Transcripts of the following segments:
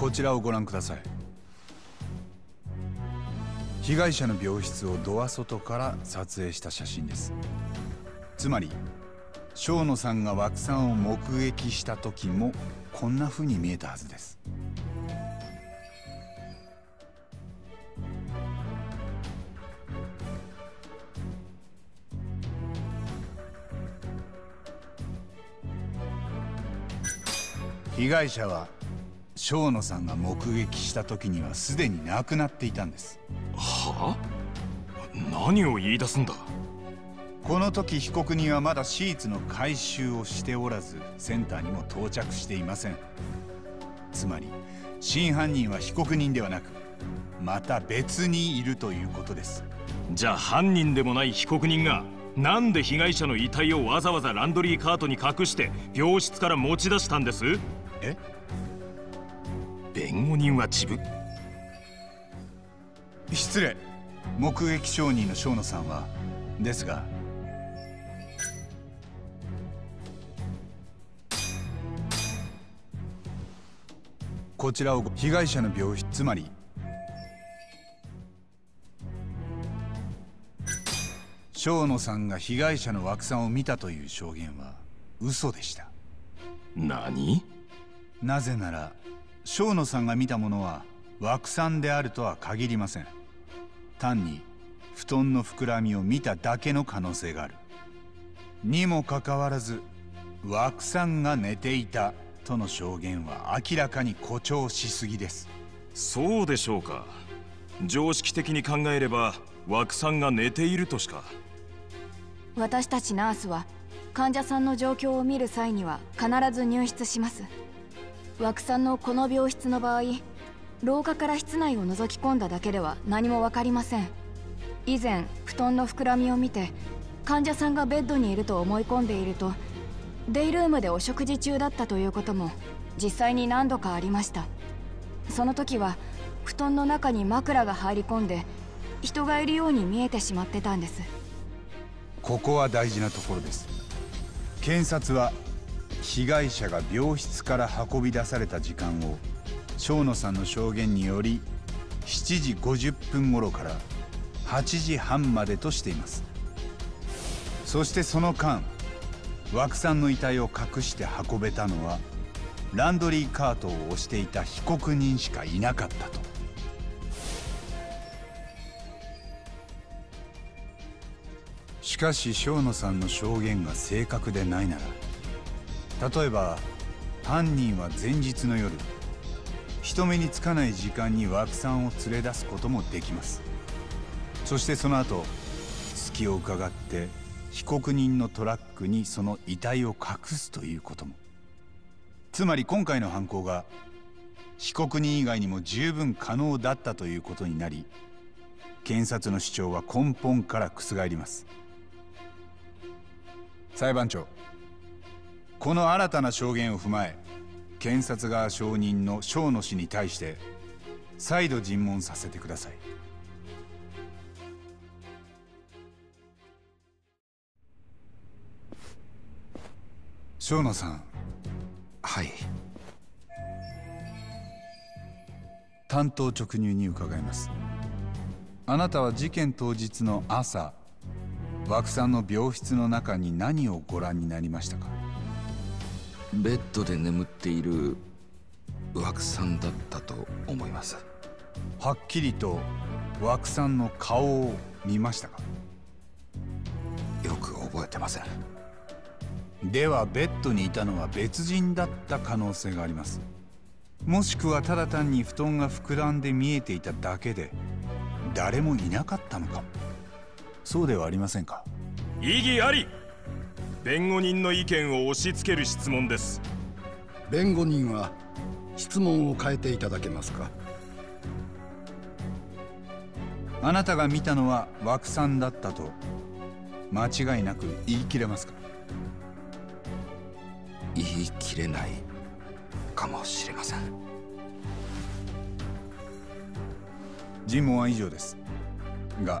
こちらをご覧ください。被害者の病室をドア外から撮影した写真です。つまり生野さんが枠さんを目撃した時もこんな風に見えたはずです。被害者は生野さんが目撃した時にはすでに亡くなっていたんです。は何を言い出すんだ？この時被告人はまだシーツの回収をしておらずセンターにも到着していません。つまり真犯人は被告人ではなくまた別にいるということです。じゃあ犯人でもない被告人がなんで被害者の遺体をわざわざランドリーカートに隠して病室から持ち出したんです？え？弁護人は自分。失礼。目撃証人の生野さんはですが。こちらを被害者の病室つまり。生野さんが被害者の枠さんを見たという証言は嘘でした。何？なぜなら生野さんが見たものは枠さんであるとは限りません。単に布団の膨らみを見ただけの可能性がある。にもかかわらず枠さんが寝ていたとの証言は明らかに誇張しすぎです。そうでしょうか。常識的に考えれば枠さんが寝ているとしか。私たちナースは患者さんの状況を見る際には必ず入室します枠さんのこの病室の場合廊下から室内を覗き込んだだけでは何も分かりません。以前布団の膨らみを見て患者さんがベッドにいると思い込んでいるとデイルームでお食事中だったということも実際に何度かありました。その時は布団の中に枕が入り込んで人がいるように見えてしまってたんです。ここは大事なところです。検察は被害者が病室から運び出された時間を生野さんの証言により7時50分頃から8時半までとしています。そしてその間枠さんの遺体を隠して運べたのはランドリーカートを押していた被告人しかいなかったと。しかし生野さんの証言が正確でないなら例えば犯人は前日の夜人目につかない時間に枠さんを連れ出すこともできます。そしてその後隙を伺って被告人のトラックにその遺体を隠すということも。つまり今回の犯行が被告人以外にも十分可能だったということになり検察の主張は根本から覆ります。裁判長この新たな証言を踏まえ検察側証人の生野氏に対して再度尋問させてください。生野さん。はい。担当直入に伺います。あなたは事件当日の朝枠さんの病室の中に何をご覧になりましたか？ベッドで眠っている枠さんだったと思います。はっきりと枠さんの顔を見ましたか？よく覚えてません。ではベッドにいたのは別人だった可能性があります。もしくはただ単に布団が膨らんで見えていただけで誰もいなかったのか。もそうではありませんか？異議あり弁護人の意見を押し付ける質問です。弁護人は質問を変えていただけますか？あなたが見たのは枠さんだったと間違いなく言い切れますか？言い切れないかもしれません。尋問は以上です。が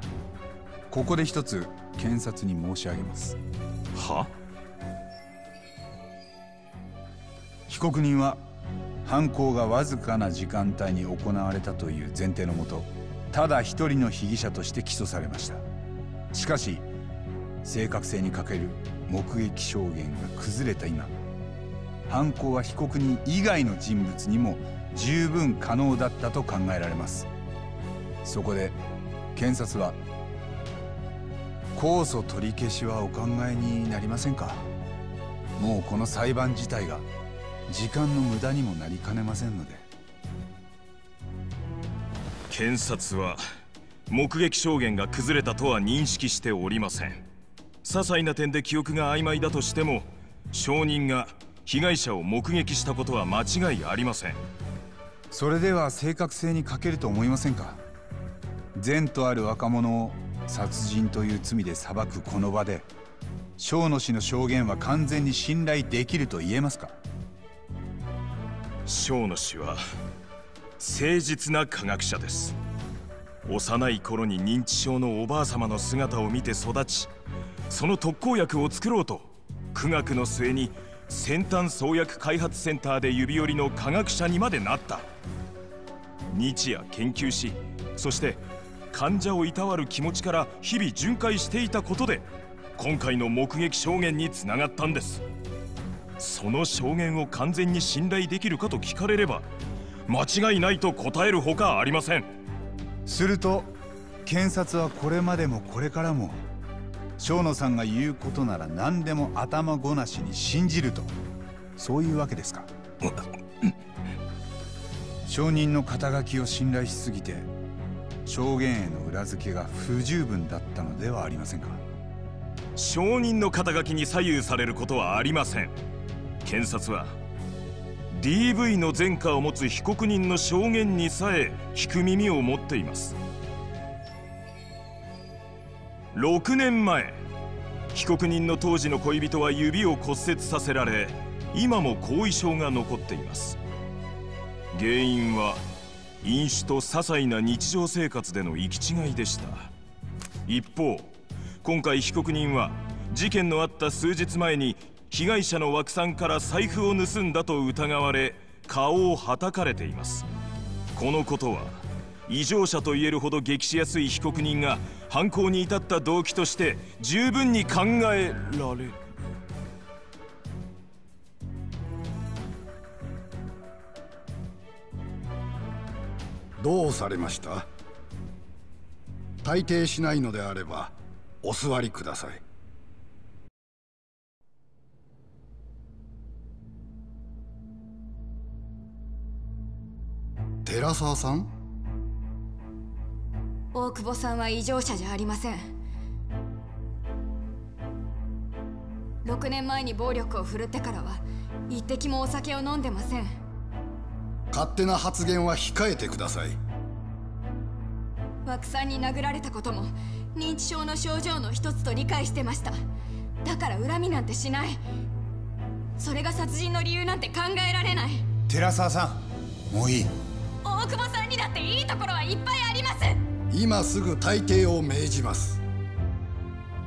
ここで一つ検察に申し上げますは被告人は犯行がわずかな時間帯に行われたという前提のもとただ一人の被疑者として起訴されました。しかし正確性に欠ける目撃証言が崩れた今犯行は被告人以外の人物にも十分可能だったと考えられます。そこで検察は控訴取り消しはお考えになりませんか？もうこの裁判自体が時間の無駄にもなりかねませんので。検察は目撃証言が崩れたとは認識しておりません。些細な点で記憶が曖昧だとしても証人が被害者を目撃したことは間違いありません。それでは正確性に欠けると思いませんか？善とある若者を殺人という罪で裁くこの場で生野氏の証言は完全に信頼できると言えますか？生野氏は誠実な科学者です。幼い頃に認知症のおばあ様の姿を見て育ちその特効薬を作ろうと苦学の末に先端創薬開発センターで指折りの科学者にまでなった。日夜研究しそして患者をいたわる気持ちから日々巡回していたことで今回の目撃証言につながったんです。その証言を完全に信頼できるかと聞かれれば間違いないと答えるほかありません。すると検察はこれまでもこれからも生野さんが言うことなら何でも頭ごなしに信じるとそういうわけですか？証人の肩書きを信頼しすぎて証言への裏付けが不十分だったのではありませんか？証人の肩書きに左右されることはありません。検察は DV の前科を持つ被告人の証言にさえ聞く耳を持っています。6年前被告人の当時の恋人は指を骨折させられ今も後遺症が残っています。原因は飲酒と些細な日常生活での行き違いでした。一方今回被告人は事件のあった数日前に被害者の枠さんから財布を盗んだと疑われ顔をはたかれています。このことは異常者と言えるほど激しやすい被告人が犯行に至った動機として十分に考えられる。どうされました？退廷しないのであればお座りください。寺沢さん？大久保さんは異常者じゃありません。6年前に暴力を振るってからは一滴もお酒を飲んでません。勝手な発言は控えてください。枠さんに殴られたことも認知症の症状の一つと理解してました。だから恨みなんてしない。それが殺人の理由なんて考えられない。寺沢さんもういい。大久保さんにだっていいところはいっぱいあります。今すぐ退廷を命じます。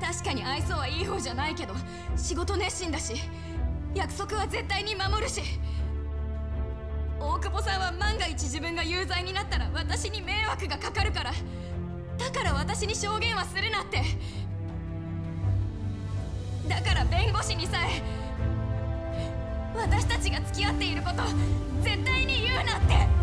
確かに愛想はいい方じゃないけど仕事熱心だし約束は絶対に守るし大久保さんは万が一自分が有罪になったら私に迷惑がかかるから。だから私に証言はするなって。だから弁護士にさえ。私たちが付き合っていること絶対に言うなって。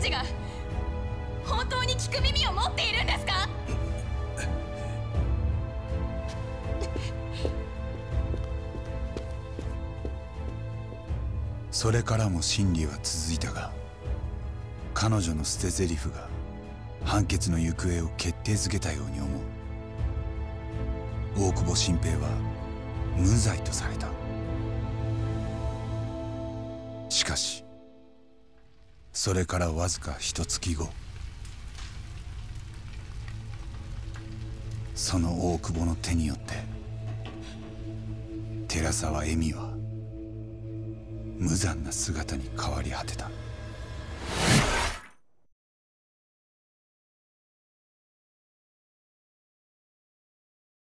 者と呼ぶ検事が本当に聞く耳を持っているんですか？それからも審理は続いたが彼女の捨て台詞が判決の行方を決定づけたように思う。大久保新平は無罪とされた。しかしそれからわずか一月後その大久保の手によって寺沢恵美は無残な姿に変わり果てた。